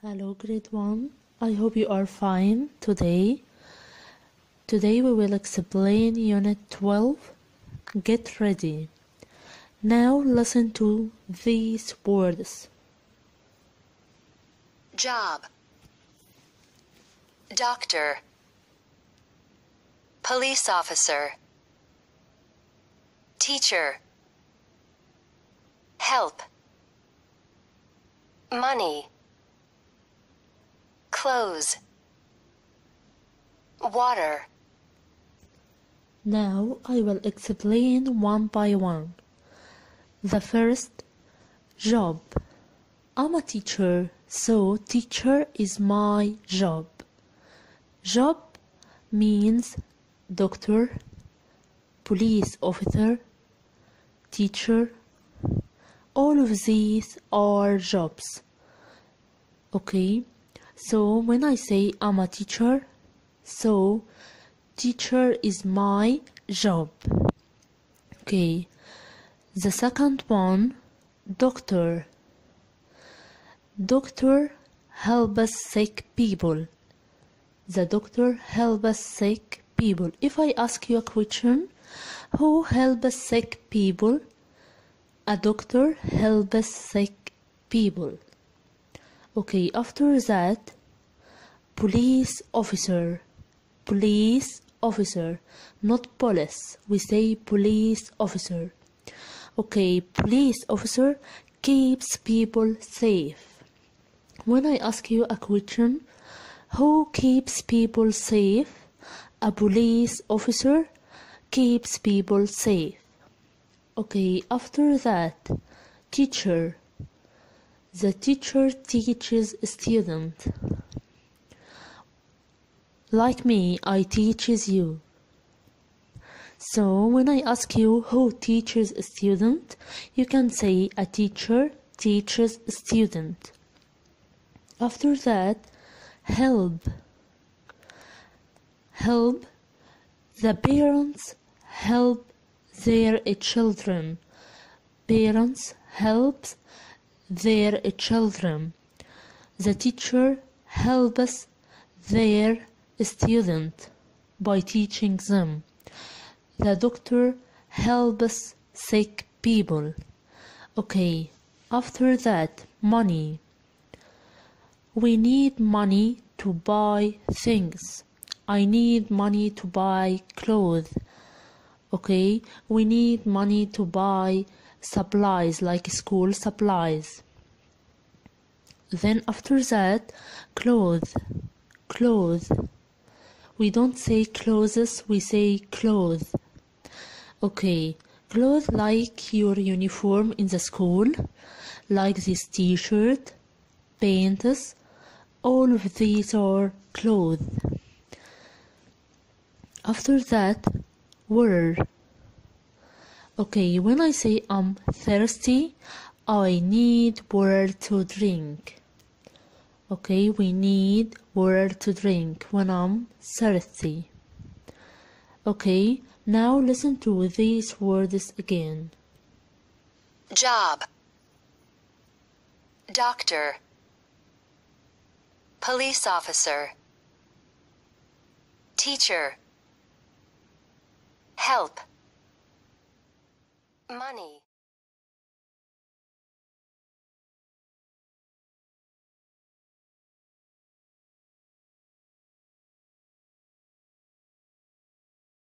Hello, grade 1. I hope you are fine today. Today we will explain Unit 12. Get ready. Now listen to these words. Job. Doctor. Police officer. Teacher. Help. Money. Clothes. Water. Now I will explain one by one. The first, job. I'm a teacher, so teacher is my job. Job means doctor, police officer, teacher. All of these are jobs. Okay, so when I say I'm a teacher, so teacher is my job. Okay, the second one, doctor. Doctor helps sick people. The doctor helps sick people. If I ask you a question, who helps sick people? A doctor helps sick people. Okay, after that, police officer. Police officer, not police. We say police officer. Okay, police officer keeps people safe. When I ask you a question, who keeps people safe? A police officer keeps people safe. Okay, after that, teacher. The teacher teaches student. Like me, I teaches you. So when I ask you who teaches a student, you can say a teacher teaches a student. After that, help. Help. The parents help their children. Parents helps their children. The teacher helps their student by teaching them. The doctor helps sick people. Okay, after that, money. We need money to buy things. I need money to buy clothes. Okay, we need money to buy supplies like school supplies. Then after that, clothes. Clothes. We don't say clothes, we say clothes. Okay, clothes like your uniform in the school, like this t-shirt, pants, all of these are clothes. After that, water. Okay, when I say I'm thirsty, I need water to drink. Okay, we need water to drink when I'm thirsty. Okay, now listen to these words again. Job. Doctor. Police officer. Teacher. Help. Money.